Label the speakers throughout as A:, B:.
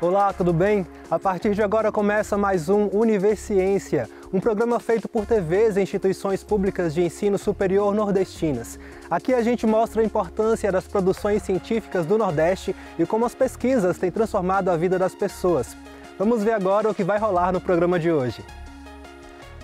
A: Olá, tudo bem? A partir de agora começa mais um Universiência, um programa feito por TVs e instituições públicas de ensino superior nordestinas. Aqui a gente mostra a importância das produções científicas do Nordeste e como as pesquisas têm transformado a vida das pessoas. Vamos ver agora o que vai rolar no programa de hoje.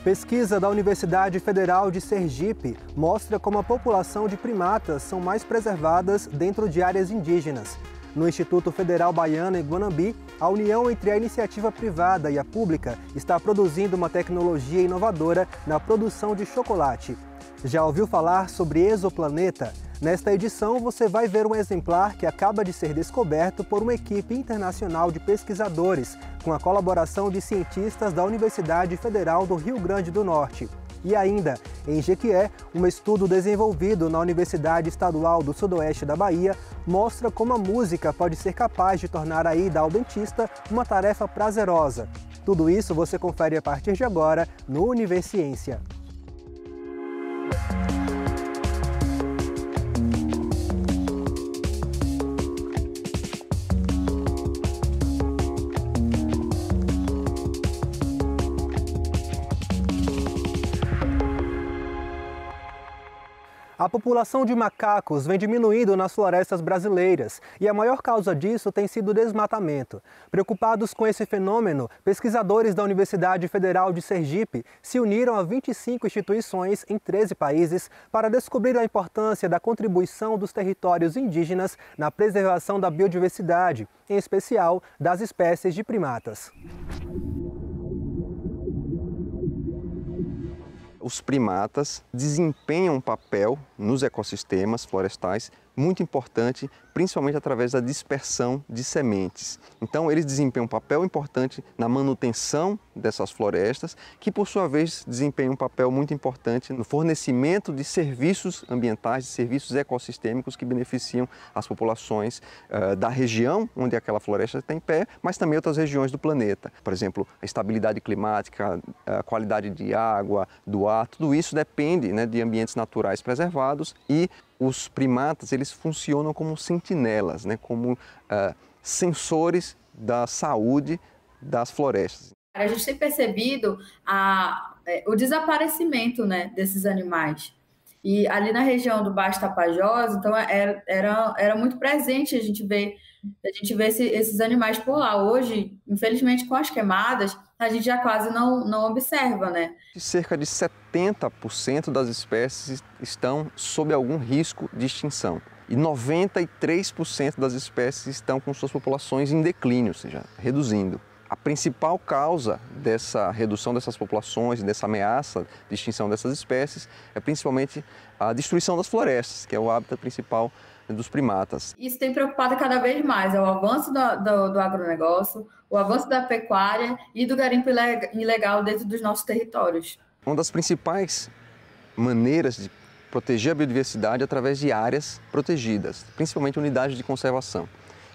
A: Pesquisa da Universidade Federal de Sergipe mostra como a população de primatas são mais preservadas dentro de áreas indígenas. No Instituto Federal Baiano, em Guanambi, a união entre a iniciativa privada e a pública está produzindo uma tecnologia inovadora na produção de chocolate. Já ouviu falar sobre exoplaneta? Nesta edição, você vai ver um exemplar que acaba de ser descoberto por uma equipe internacional de pesquisadores, com a colaboração de cientistas da Universidade Federal do Rio Grande do Norte. E ainda, em Jequié, um estudo desenvolvido na Universidade Estadual do Sudoeste da Bahia mostra como a música pode ser capaz de tornar a ida ao dentista uma tarefa prazerosa. Tudo isso você confere a partir de agora no Universiência. A população de macacos vem diminuindo nas florestas brasileiras e a maior causa disso tem sido o desmatamento. Preocupados com esse fenômeno, pesquisadores da Universidade Federal de Sergipe se uniram a 25 instituições em 13 países para descobrir a importância da contribuição dos territórios indígenas na preservação da biodiversidade, em especial das espécies de primatas.
B: Os primatas desempenham um papel nos ecossistemas florestais muito importante, principalmente através da dispersão de sementes. Então, eles desempenham um papel importante na manutenção dessas florestas, que por sua vez desempenham um papel muito importante no fornecimento de serviços ambientais, de serviços ecossistêmicos que beneficiam as populações uh, da região onde aquela floresta está em pé, mas também outras regiões do planeta. Por exemplo, a estabilidade climática, a qualidade de água, do ar, tudo isso depende né, de ambientes naturais preservados e os primatas eles funcionam como sentinelas, né, como uh, sensores da saúde das florestas.
C: A gente tem percebido a, é, o desaparecimento né, desses animais. E ali na região do Baixo Tapajós, então era, era, era muito presente a gente ver, a gente ver esse, esses animais por lá. Hoje, infelizmente, com as queimadas, a gente já quase não, não observa, né?
B: Cerca de 70% das espécies estão sob algum risco de extinção. E 93% das espécies estão com suas populações em declínio, ou seja, reduzindo. A principal causa dessa redução dessas populações, dessa ameaça de extinção dessas espécies, é principalmente a destruição das florestas, que é o hábitat principal dos primatas.
C: Isso tem preocupado cada vez mais, é o avanço do, do, do agronegócio, o avanço da pecuária e do garimpo ilegal dentro dos nossos territórios.
B: Uma das principais maneiras de proteger a biodiversidade é através de áreas protegidas, principalmente unidades de conservação.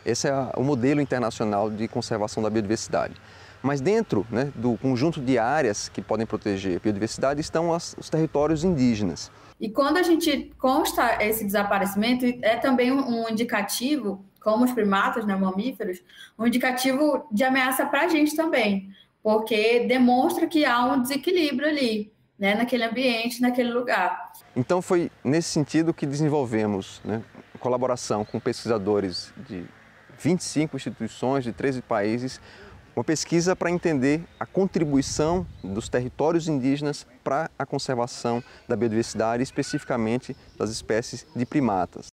B: Esse é o modelo internacional de conservação da biodiversidade. Mas dentro né, do conjunto de áreas que podem proteger a biodiversidade estão as, os territórios indígenas.
C: E quando a gente consta esse desaparecimento, é também um indicativo, como os primatas, né, mamíferos, um indicativo de ameaça para a gente também, porque demonstra que há um desequilíbrio ali, né, naquele ambiente, naquele lugar.
B: Então foi nesse sentido que desenvolvemos, né, colaboração com pesquisadores de 25 instituições de 13 países, uma pesquisa para entender a contribuição dos territórios indígenas para a conservação da biodiversidade, especificamente das espécies de primatas.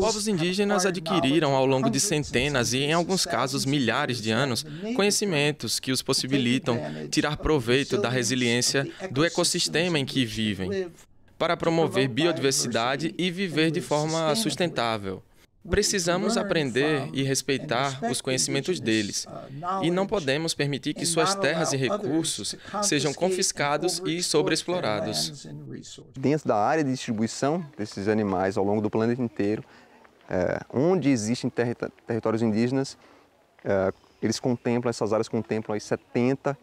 D: Povos indígenas adquiriram ao longo de centenas e, em alguns casos, milhares de anos, conhecimentos que os possibilitam tirar proveito da resiliência do ecossistema em que vivem para promover biodiversidade e viver de forma sustentável. Precisamos aprender e respeitar os conhecimentos deles. E não podemos permitir que suas terras e recursos sejam confiscados e sobreexplorados.
B: Dentro da área de distribuição desses animais ao longo do planeta inteiro, é, onde existem ter territórios indígenas, é, eles contemplam, essas áreas contemplam aí 70%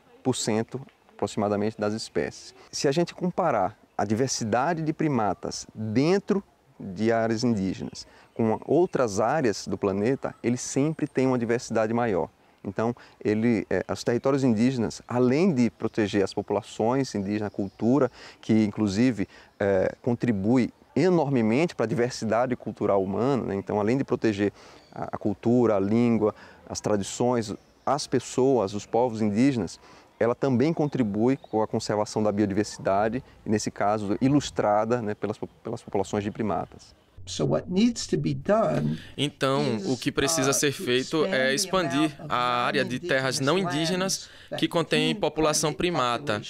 B: aproximadamente das espécies. Se a gente comparar a diversidade de primatas dentro de áreas indígenas com outras áreas do planeta, ele sempre tem uma diversidade maior. Então, ele, é, os territórios indígenas, além de proteger as populações indígenas, a cultura, que inclusive é, contribui enormemente para a diversidade cultural humana, né? então, além de proteger a, a cultura, a língua, as tradições, as pessoas, os povos indígenas, ela também contribui com a conservação da biodiversidade, e nesse caso ilustrada né, pelas, pelas populações de primatas.
D: Então, o que precisa uh, ser feito é expandir a área de terras não indígenas que contém população primata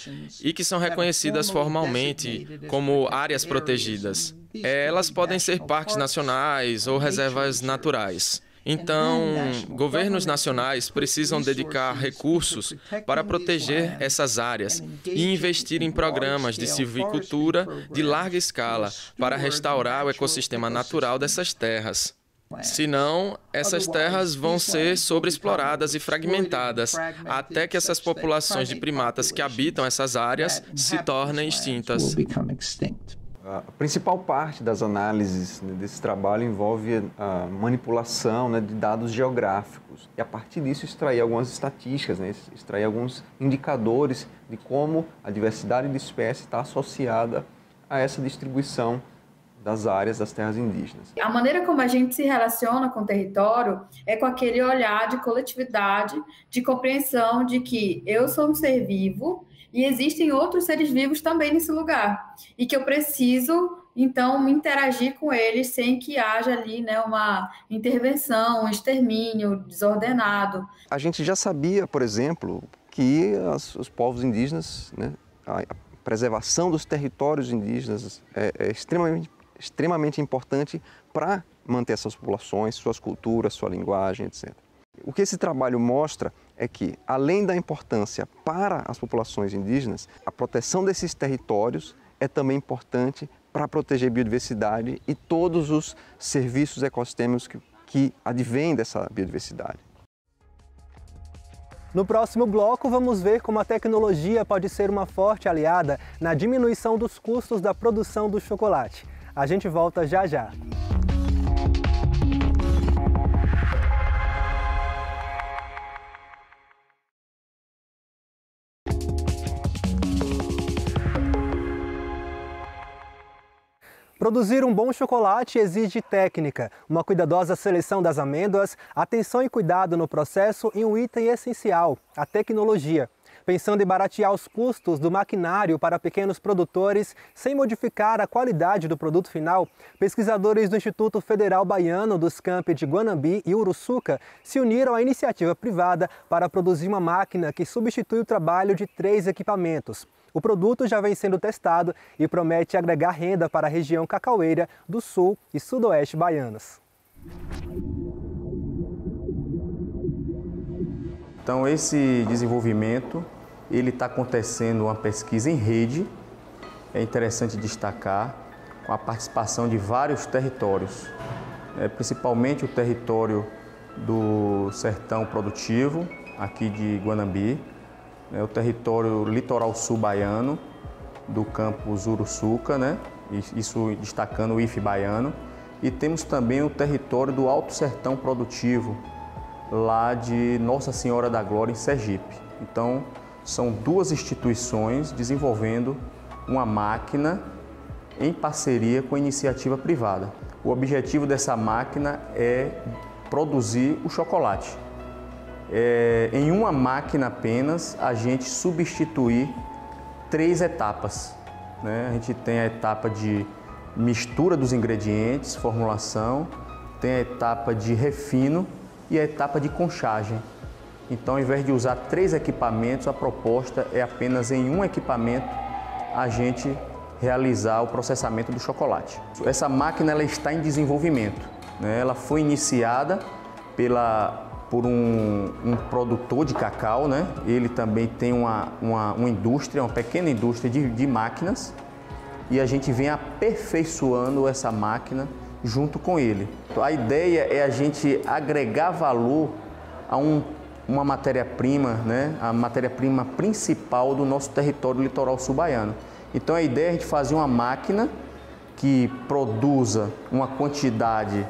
D: e que são reconhecidas formalmente como áreas protegidas. Elas podem ser parques nacionais ou reservas naturais. Então, governos nacionais precisam dedicar recursos para proteger essas áreas e investir em programas de silvicultura de larga escala para restaurar o ecossistema natural dessas terras. Senão, essas terras vão ser sobreexploradas e fragmentadas, até que essas populações de primatas que habitam essas áreas se tornem extintas.
B: A principal parte das análises né, desse trabalho envolve a manipulação né, de dados geográficos e, a partir disso, extrair algumas estatísticas, né, extrair alguns indicadores de como a diversidade de espécies está associada a essa distribuição das áreas das terras indígenas.
C: A maneira como a gente se relaciona com o território é com aquele olhar de coletividade, de compreensão de que eu sou um ser vivo e existem outros seres vivos também nesse lugar e que eu preciso então interagir com eles sem que haja ali né, uma intervenção, um extermínio desordenado.
B: A gente já sabia, por exemplo, que as, os povos indígenas, né, a preservação dos territórios indígenas é, é extremamente, extremamente importante para manter essas populações, suas culturas, sua linguagem, etc. O que esse trabalho mostra é que, além da importância para as populações indígenas, a proteção desses territórios é também importante para proteger biodiversidade e todos os serviços ecossistêmicos que, que advêm dessa biodiversidade.
A: No próximo bloco, vamos ver como a tecnologia pode ser uma forte aliada na diminuição dos custos da produção do chocolate. A gente volta já já. Produzir um bom chocolate exige técnica, uma cuidadosa seleção das amêndoas, atenção e cuidado no processo e um item essencial, a tecnologia. Pensando em baratear os custos do maquinário para pequenos produtores sem modificar a qualidade do produto final, pesquisadores do Instituto Federal Baiano dos Campi de Guanambi e Uruçuca se uniram à iniciativa privada para produzir uma máquina que substitui o trabalho de três equipamentos. O produto já vem sendo testado e promete agregar renda para a região cacaueira do sul e sudoeste baianas.
E: Então esse desenvolvimento ele está acontecendo uma pesquisa em rede, é interessante destacar, com a participação de vários territórios, é, principalmente o território do sertão produtivo, aqui de Guanambi, né, o território litoral sul baiano, do campus Uruçuca, né, isso destacando o IF baiano, e temos também o território do Alto Sertão Produtivo, lá de Nossa Senhora da Glória, em Sergipe. Então, são duas instituições desenvolvendo uma máquina em parceria com a iniciativa privada. O objetivo dessa máquina é produzir o chocolate é, em uma máquina apenas a gente substituir três etapas. Né? A gente tem a etapa de mistura dos ingredientes, formulação, tem a etapa de refino e a etapa de conchagem. Então, ao invés de usar três equipamentos, a proposta é apenas em um equipamento a gente realizar o processamento do chocolate. Essa máquina ela está em desenvolvimento. Né? Ela foi iniciada pela por um, um, produtor de cacau, né? Ele também tem uma, uma, uma indústria, uma pequena indústria de, de, máquinas e a gente vem aperfeiçoando essa máquina junto com ele. A ideia é a gente agregar valor a um, uma matéria-prima, né? A matéria-prima principal do nosso território litoral sul baiano. Então a ideia é a gente fazer uma máquina que produza uma quantidade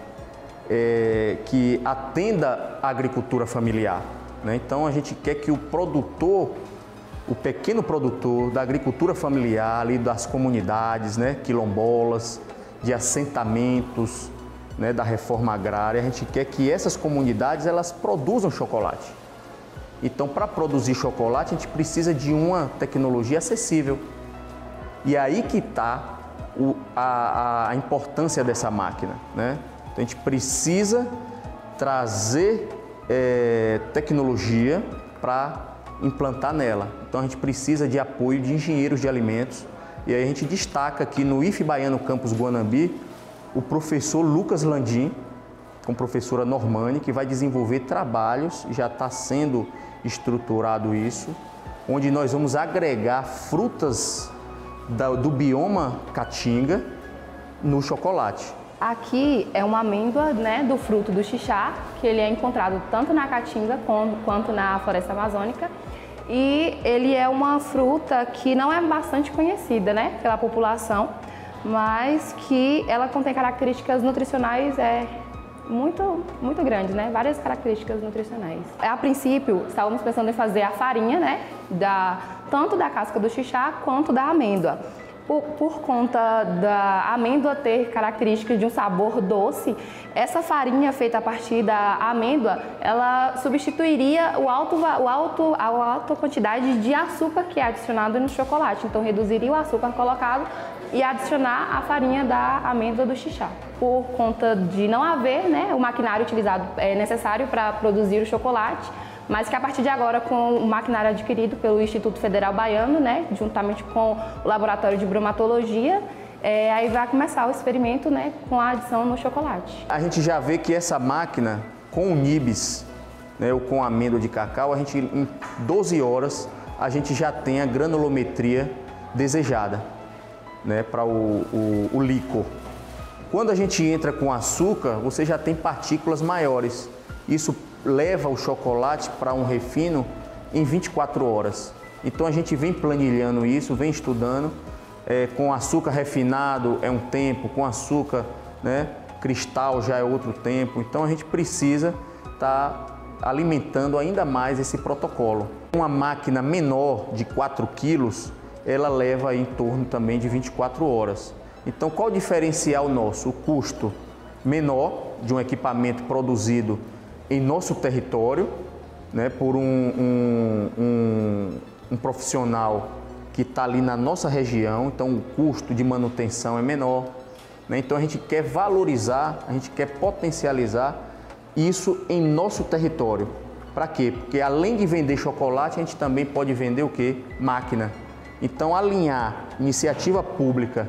E: é, que atenda a agricultura familiar. Né? Então a gente quer que o produtor, o pequeno produtor da agricultura familiar, ali das comunidades, né? quilombolas, de assentamentos, né? da reforma agrária, a gente quer que essas comunidades elas produzam chocolate. Então, para produzir chocolate, a gente precisa de uma tecnologia acessível. E aí que está a, a, importância dessa máquina. Né? Então, a gente precisa trazer é, tecnologia para implantar nela. Então, a gente precisa de apoio de engenheiros de alimentos. E aí a gente destaca aqui no IF Baiano Campus Guanambi o professor Lucas Landim, com professora Normani, que vai desenvolver trabalhos, já está sendo estruturado isso, onde nós vamos agregar frutas do bioma caatinga no chocolate.
F: Aqui é uma amêndoa né, do fruto do xixá, que ele é encontrado tanto na caatinga quanto na floresta amazônica. E ele é uma fruta que não é bastante conhecida né, pela população, mas que ela contém características nutricionais é, muito, muito grande, né? Várias características nutricionais. A princípio, estávamos pensando em fazer a farinha, né? Da, tanto da casca do xixá quanto da amêndoa. Por, por, conta da amêndoa ter características de um sabor doce, essa farinha feita a partir da amêndoa, ela substituiria o alto, o alto, a alta quantidade de açúcar que é adicionado no chocolate. Então, reduziria o açúcar colocado e adicionar a farinha da amêndoa do xixá. Por conta de não haver né, o maquinário utilizado é, necessário para produzir o chocolate, mas que a partir de agora, com o maquinário adquirido pelo Instituto Federal Baiano, né, juntamente com o Laboratório de Bromatologia, é, aí vai começar o experimento né, com a adição no chocolate.
E: A gente já vê que essa máquina, com o nibs, né, ou com amêndoa de cacau, a gente em 12 horas a gente já tem a granulometria desejada né, para o, o, o líquor. Quando a gente entra com açúcar, você já tem partículas maiores. Isso leva o chocolate para um refino em 24 horas. Então a gente vem planilhando isso, vem estudando. É, com açúcar refinado é um tempo, com açúcar né, cristal já é outro tempo. Então a gente precisa estar tá alimentando ainda mais esse protocolo. Uma máquina menor de 4 quilos, ela leva em torno também de 24 horas. Então, qual o diferencial nosso? O custo menor de um equipamento produzido em nosso território, né, por um, um, um, um profissional que está ali na nossa região, então o custo de manutenção é menor. Né? Então a gente quer valorizar, a gente quer potencializar isso em nosso território. Para quê? Porque além de vender chocolate, a gente também pode vender o que? Máquina. Então, alinhar iniciativa pública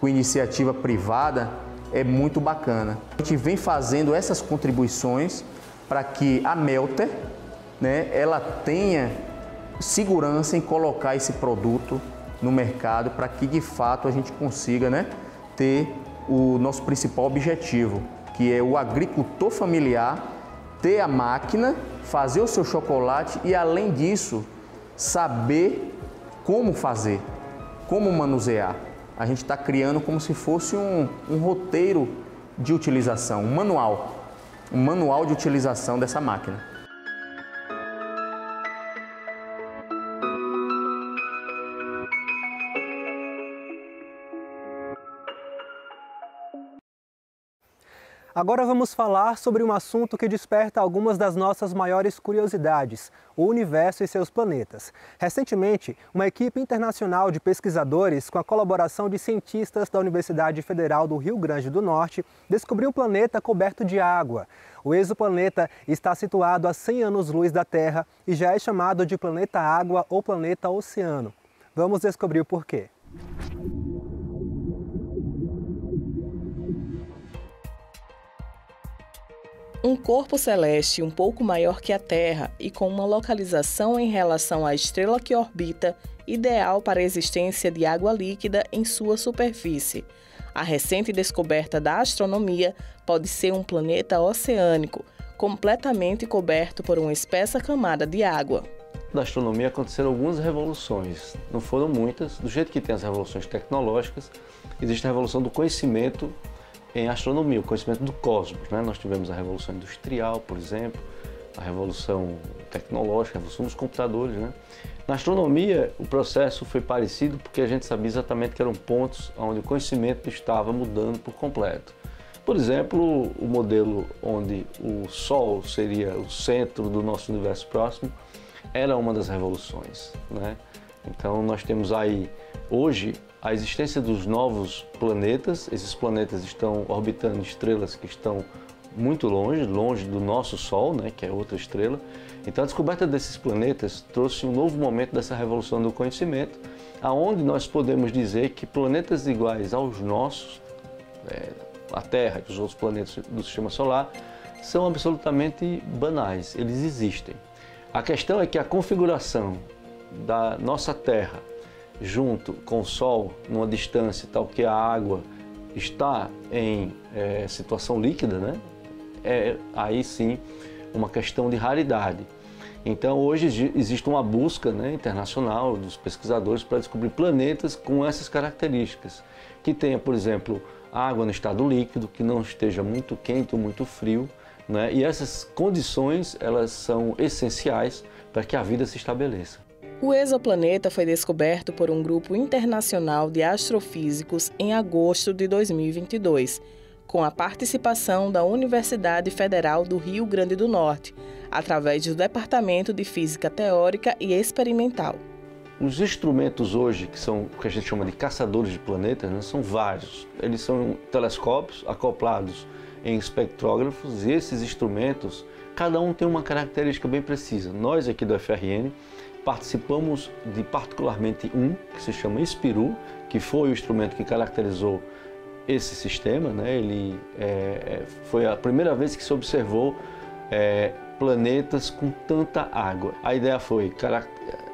E: com iniciativa privada é muito bacana. A gente vem fazendo essas contribuições para que a Melter, né, ela tenha segurança em colocar esse produto no mercado para que de fato a gente consiga, né, ter o nosso principal objetivo, que é o agricultor familiar ter a máquina, fazer o seu chocolate e além disso saber como fazer, como manusear. A gente está criando como se fosse um, um roteiro de utilização, um manual, um manual de utilização dessa máquina.
A: Agora vamos falar sobre um assunto que desperta algumas das nossas maiores curiosidades: o universo e seus planetas. Recentemente, uma equipe internacional de pesquisadores, com a colaboração de cientistas da Universidade Federal do Rio Grande do Norte, descobriu um planeta coberto de água. O exoplaneta está situado a 100 anos-luz da Terra e já é chamado de planeta água ou planeta oceano. Vamos descobrir o porquê.
G: Um corpo celeste um pouco maior que a Terra e com uma localização em relação à estrela que orbita, ideal para a existência de água líquida em sua superfície. A recente descoberta da astronomia pode ser um planeta oceânico, completamente coberto por uma espessa camada de água.
H: da astronomia aconteceram algumas revoluções, não foram muitas, do jeito que tem as revoluções tecnológicas, existe a revolução do conhecimento em astronomia, o conhecimento do cosmos. Né? Nós tivemos a revolução industrial, por exemplo, a revolução tecnológica, a revolução dos computadores. Né? Na astronomia, o processo foi parecido porque a gente sabia exatamente que eram pontos onde o conhecimento estava mudando por completo. Por exemplo, o modelo onde o Sol seria o centro do nosso universo próximo era uma das revoluções. Né? Então, nós temos aí, hoje, a existência dos novos planetas. Esses planetas estão orbitando estrelas que estão muito longe, longe do nosso Sol, né, que é outra estrela. Então a descoberta desses planetas trouxe um novo momento dessa revolução do conhecimento, aonde nós podemos dizer que planetas iguais aos nossos, é, a Terra e os outros planetas do Sistema Solar, são absolutamente banais, eles existem. A questão é que a configuração da nossa Terra junto com o Sol, numa distância tal que a água está em é, situação líquida, né? é aí sim uma questão de raridade. Então hoje existe uma busca né, internacional dos pesquisadores para descobrir planetas com essas características, que tenha, por exemplo, água no estado líquido, que não esteja muito quente ou muito frio, né? e essas condições elas são essenciais para que a vida se estabeleça.
G: O exoplaneta foi descoberto por um grupo internacional de astrofísicos em agosto de 2022 com a participação da Universidade Federal do Rio Grande do Norte, através do Departamento de Física Teórica e Experimental.
H: Os instrumentos hoje, que são o que a gente chama de caçadores de planetas, né, são vários. Eles são telescópios acoplados em espectrógrafos e esses instrumentos, cada um tem uma característica bem precisa. Nós aqui do FRN participamos de particularmente um que se chama Espiru, que foi o instrumento que caracterizou esse sistema, né, ele é, é, foi a primeira vez que se observou é, planetas com tanta água. A ideia foi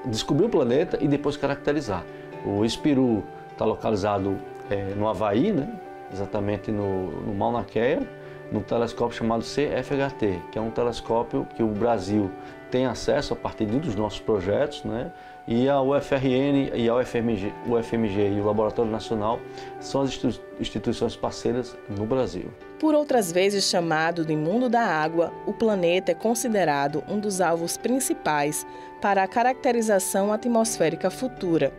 H: descobrir o planeta e depois caracterizar. O Espiru está localizado é, no Havaí, né, exatamente no, no Mauna Kea, no telescópio chamado CFHT, que é um telescópio que o Brasil tem acesso a partir dos nossos projetos, né? E a UFRN e a UFMG, UFMG e o Laboratório Nacional são as instituições parceiras no Brasil.
G: Por outras vezes chamado de mundo da água, o planeta é considerado um dos alvos principais para a caracterização atmosférica futura.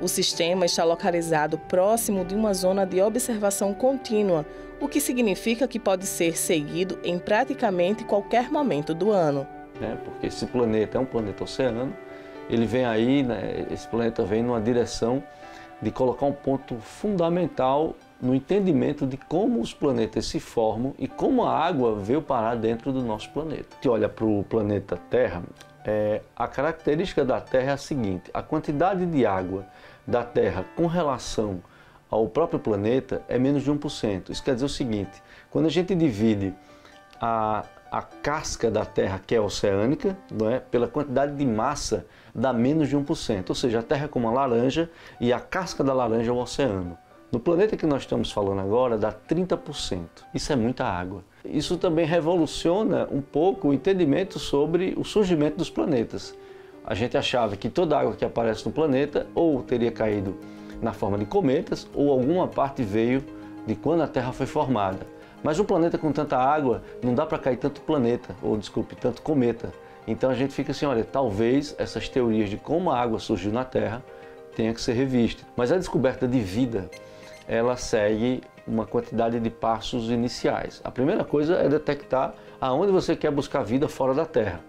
G: O sistema está localizado próximo de uma zona de observação contínua, o que significa que pode ser seguido em praticamente qualquer momento do ano.
H: É, porque esse planeta é um planeta oceano, ele vem aí, né, esse planeta vem numa direção de colocar um ponto fundamental no entendimento de como os planetas se formam e como a água veio parar dentro do nosso planeta. Se olha para o planeta Terra, é, a característica da Terra é a seguinte: a quantidade de água da Terra com relação ao próprio planeta é menos de 1%. Isso quer dizer o seguinte: quando a gente divide a, a casca da Terra, que é oceânica, não é? pela quantidade de massa, dá menos de 1%. Ou seja, a Terra é como uma laranja e a casca da laranja é o oceano. No planeta que nós estamos falando agora, dá 30%. Isso é muita água. Isso também revoluciona um pouco o entendimento sobre o surgimento dos planetas. A gente achava que toda água que aparece no planeta ou teria caído na forma de cometas ou alguma parte veio de quando a Terra foi formada. Mas um planeta com tanta água, não dá para cair tanto planeta, ou desculpe, tanto cometa. Então a gente fica assim, olha, talvez essas teorias de como a água surgiu na Terra tenha que ser revista. Mas a descoberta de vida, ela segue uma quantidade de passos iniciais. A primeira coisa é detectar aonde você quer buscar vida fora da Terra.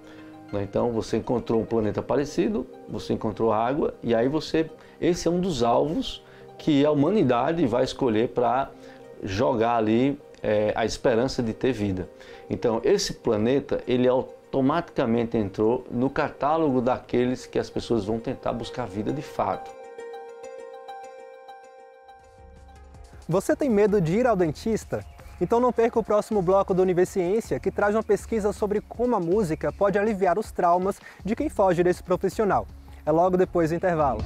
H: Né? Então você encontrou um planeta parecido, você encontrou água e aí você, esse é um dos alvos que a humanidade vai escolher para jogar ali é, a esperança de ter vida. Então, esse planeta, ele automaticamente entrou no catálogo daqueles que as pessoas vão tentar buscar vida de fato.
A: Você tem medo de ir ao dentista? Então não perca o próximo bloco do Universiência, que traz uma pesquisa sobre como a música pode aliviar os traumas de quem foge desse profissional. É logo depois do intervalo.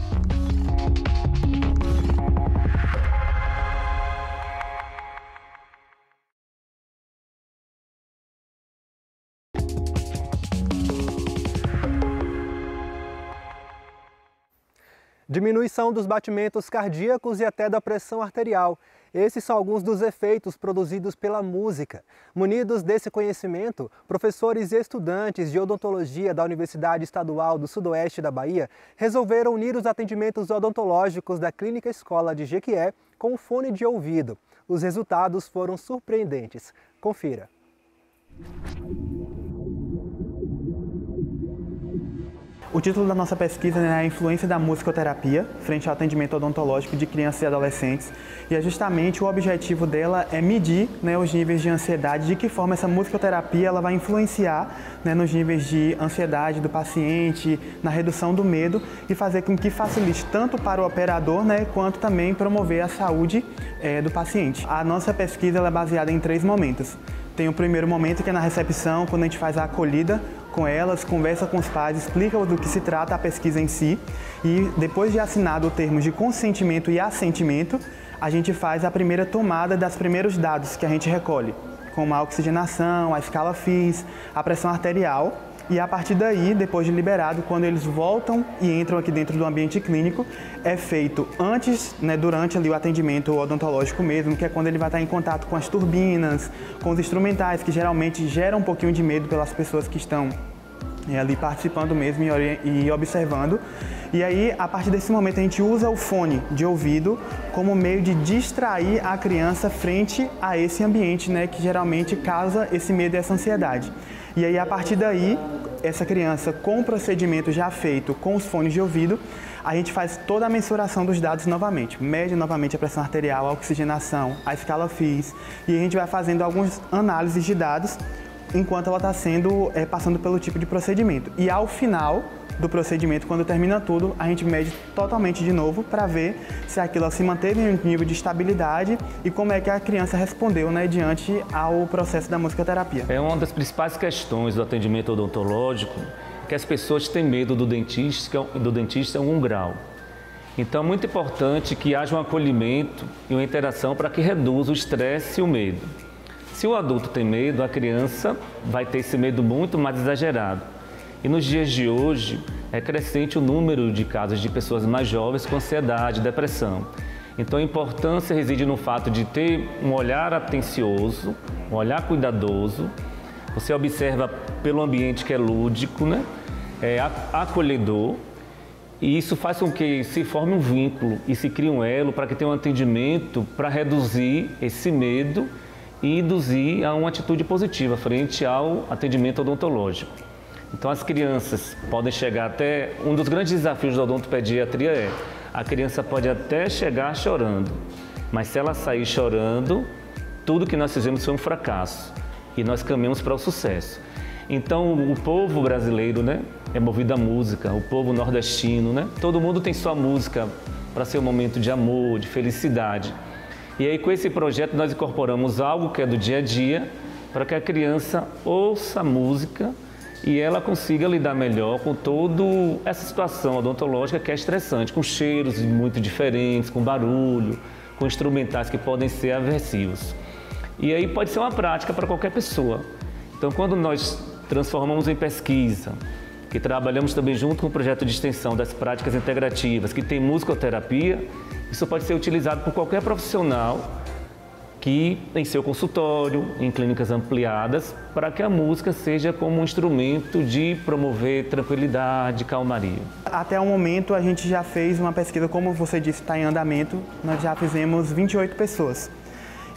A: Diminuição dos batimentos cardíacos e até da pressão arterial. Esses são alguns dos efeitos produzidos pela música. Munidos desse conhecimento, professores e estudantes de odontologia da Universidade Estadual do Sudoeste da Bahia resolveram unir os atendimentos odontológicos da Clínica Escola de Jequié com o fone de ouvido. Os resultados foram surpreendentes. Confira.
I: O título da nossa pesquisa é a influência da musicoterapia frente ao atendimento odontológico de crianças e adolescentes. E é justamente o objetivo dela é medir né, os níveis de ansiedade, de que forma essa musicoterapia ela vai influenciar né, nos níveis de ansiedade do paciente, na redução do medo e fazer com que facilite tanto para o operador né, quanto também promover a saúde é, do paciente. A nossa pesquisa é baseada em três momentos. Tem o primeiro momento que é na recepção, quando a gente faz a acolhida com elas, conversa com os pais, explica do que se trata a pesquisa em si e depois de assinado o termo de consentimento e assentimento, a gente faz a primeira tomada dos primeiros dados que a gente recolhe, como a oxigenação, a escala FIS, a pressão arterial e a partir daí, depois de liberado, quando eles voltam e entram aqui dentro do ambiente clínico, é feito antes, né, durante ali o atendimento odontológico mesmo, que é quando ele vai estar em contato com as turbinas, com os instrumentais, que geralmente geram um pouquinho de medo pelas pessoas que estão é, ali participando mesmo e, e observando. E aí, a partir desse momento, a gente usa o fone de ouvido como meio de distrair a criança frente a esse ambiente, né, que geralmente causa esse medo e essa ansiedade. E aí, a partir daí, essa criança, com o procedimento já feito com os fones de ouvido, a gente faz toda a mensuração dos dados novamente. Mede novamente a pressão arterial, a oxigenação, a escala FIS, e a gente vai fazendo algumas análises de dados enquanto ela está sendo é, passando pelo tipo de procedimento. E ao final do procedimento, quando termina tudo, a gente mede totalmente de novo para ver se aquilo se manteve em um nível de estabilidade e como é que a criança respondeu né, diante ao processo da musicoterapia.
J: É uma das principais questões do atendimento odontológico que as pessoas têm medo do dentista, do dentista em algum grau. Então é muito importante que haja um acolhimento e uma interação para que reduza o estresse e o medo. Se o adulto tem medo, a criança vai ter esse medo muito mais exagerado. E nos dias de hoje é crescente o número de casos de pessoas mais jovens com ansiedade, depressão. Então a importância reside no fato de ter um olhar atencioso, um olhar cuidadoso. Você observa pelo ambiente que é lúdico, né? é acolhedor, e isso faz com que se forme um vínculo e se crie um elo para que tenha um atendimento para reduzir esse medo e induzir a uma atitude positiva frente ao atendimento odontológico. Então, as crianças podem chegar até. Um dos grandes desafios da odontopediatria é: a criança pode até chegar chorando, mas se ela sair chorando, tudo que nós fizemos foi um fracasso e nós caminhamos para o sucesso. Então, o povo brasileiro, né, é movido à música, o povo nordestino, né, todo mundo tem sua música para ser um momento de amor, de felicidade. E aí, com esse projeto, nós incorporamos algo que é do dia a dia para que a criança ouça a música e ela consiga lidar melhor com toda essa situação odontológica que é estressante, com cheiros muito diferentes, com barulho, com instrumentais que podem ser aversivos. E aí pode ser uma prática para qualquer pessoa. Então, quando nós transformamos em pesquisa, que trabalhamos também junto com o projeto de extensão das práticas integrativas, que tem musicoterapia, isso pode ser utilizado por qualquer profissional em seu consultório, em clínicas ampliadas, para que a música seja como um instrumento de promover tranquilidade, calmaria.
I: Até o momento a gente já fez uma pesquisa, como você disse, está em andamento, nós já fizemos 28 pessoas.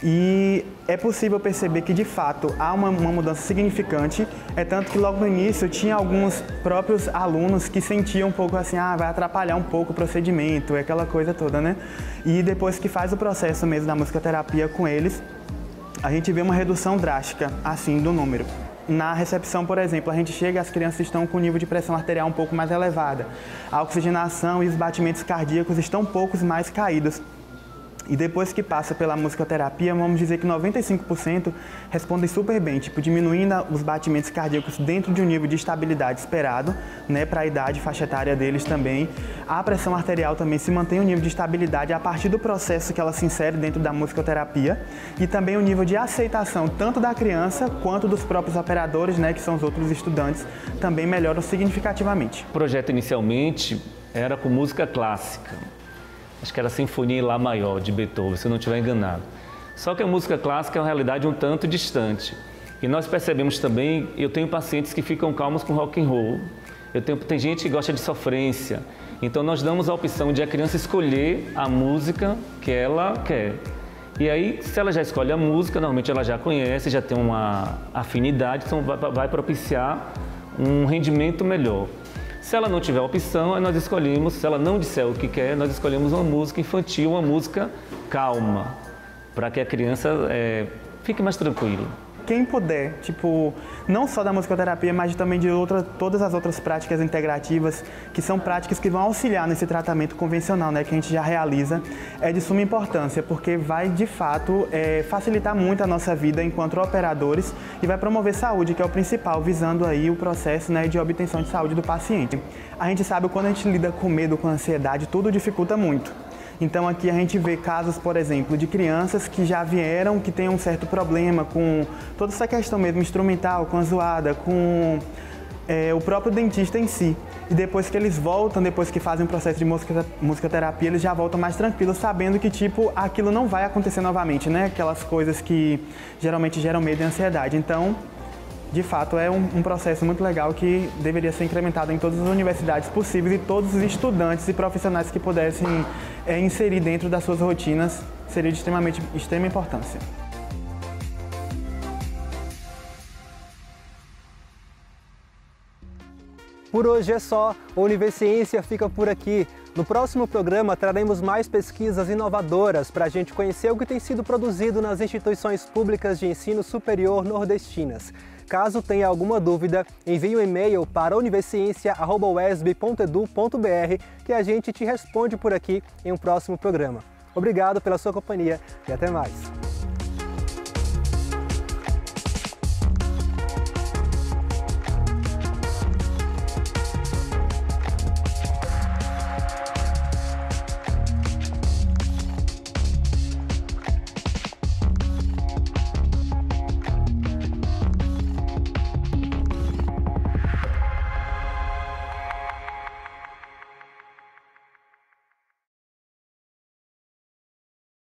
I: E é possível perceber que de fato há uma, uma, mudança significante, é tanto que logo no início tinha alguns próprios alunos que sentiam um pouco assim, ah, vai atrapalhar um pouco o procedimento, é aquela coisa toda, né? E depois que faz o processo mesmo da musicoterapia com eles, a gente vê uma redução drástica, assim, do número. Na recepção, por exemplo, a gente chega, as crianças estão com nível de pressão arterial um pouco mais elevada. A oxigenação e os batimentos cardíacos estão um pouco mais caídos. E depois que passa pela musicoterapia, vamos dizer que 95% respondem super bem, tipo diminuindo os batimentos cardíacos dentro de um nível de estabilidade esperado, né, para a idade faixa etária deles também. A pressão arterial também se mantém um nível de estabilidade a partir do processo que ela se insere dentro da musicoterapia e também o nível de aceitação tanto da criança quanto dos próprios operadores, né, que são os outros estudantes, também melhoram significativamente.
J: O projeto inicialmente era com música clássica. Acho que era a Sinfonia em Lá Maior, de Beethoven, se eu não estiver enganado. Só que a música clássica é uma realidade um tanto distante. E nós percebemos também, eu tenho pacientes que ficam calmos com rock and roll. Eu tenho, tem gente que gosta de sofrência. Então nós damos a opção de a criança escolher a música que ela quer. E aí, se ela já escolhe a música, normalmente ela já conhece, já tem uma afinidade, então vai, vai propiciar um rendimento melhor. Se ela não tiver opção, nós escolhemos, se ela não disser o que quer, nós escolhemos uma música infantil, uma música calma, para que a criança é, fique mais tranquila
I: quem puder, tipo, não só da musicoterapia, mas também de outra, todas as outras práticas integrativas, que são práticas que vão auxiliar nesse tratamento convencional, né, que a gente já realiza, é de suma importância, porque vai, de fato, é, facilitar muito a nossa vida enquanto operadores e vai promover saúde, que é o principal, visando aí o processo né, de obtenção de saúde do paciente. A gente sabe quando a gente lida com medo, com ansiedade, tudo dificulta muito. Então aqui a gente vê casos, por exemplo, de crianças que já vieram, que têm um certo problema com toda essa questão mesmo instrumental, com a zoada, com é, o próprio dentista em si. E depois que eles voltam, depois que fazem o processo de musicoterapia, eles já voltam mais tranquilos, sabendo que, tipo, aquilo não vai acontecer novamente, né? Aquelas coisas que geralmente geram medo e ansiedade. Então, de fato, é um, um, processo muito legal que deveria ser incrementado em todas as universidades possíveis e todos os estudantes e profissionais que pudessem é, inserir dentro das suas rotinas seria de extremamente extrema importância.
A: Por hoje é só. O Universiência fica por aqui. No próximo programa traremos mais pesquisas inovadoras para a gente conhecer o que tem sido produzido nas instituições públicas de ensino superior nordestinas. Caso tenha alguma dúvida, envie um e-mail para universiencia.wesb.edu.br que a gente te responde por aqui em um próximo programa. Obrigado pela sua companhia e até mais.